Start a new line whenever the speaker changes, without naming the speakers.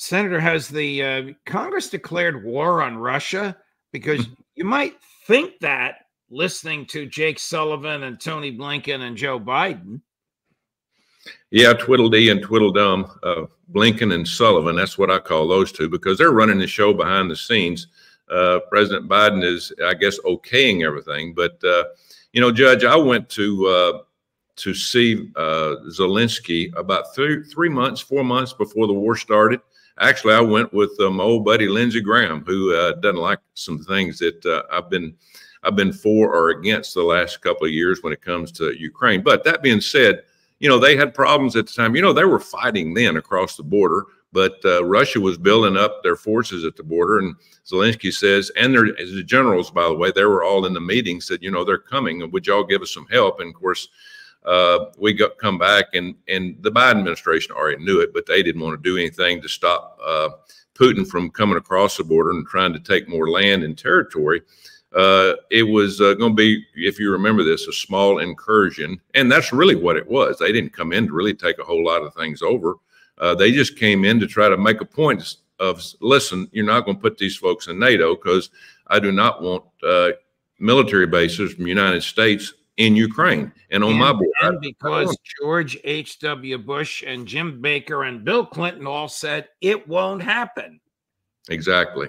Senator, has the uh, Congress declared war on Russia? Because you might think that listening to Jake Sullivan and Tony Blinken and Joe Biden.
Yeah, Tweedledee and Tweedledum, uh, Blinken and Sullivan. That's what I call those two because they're running the show behind the scenes. Uh, President Biden is, I guess, okaying everything. But uh, you know, Judge, I went to uh, to see uh, Zelensky about three three months, four months before the war started. Actually, I went with uh, my old buddy Lindsey Graham, who doesn't like some things that I've been I've been for or against the last couple of years when it comes to Ukraine. But that being said you know, they had problems at the time. You know, they were fighting then across the border, but uh, Russia was building up their forces at the border. And Zelensky says, and their, the generals, by the way, they were all in the meeting, said, you know, they're coming. And would y'all give us some help? And of course, uh, we got come back, and and the Biden administration already knew it, but they didn't want to do anything to stop uh, Putin from coming across the border and trying to take more land and territory uh, it was uh, going to be, if you remember this, a small incursion. And that's really what it was. They didn't come in to really take a whole lot of things over. Uh, they just came in to try to make a point of, listen, you're not going to put these folks in NATO because I do not want uh, military bases from the United States in Ukraine and on
and,
my board.
And because George H.W. Bush and Jim Baker and Bill Clinton all said it won't happen.
Exactly.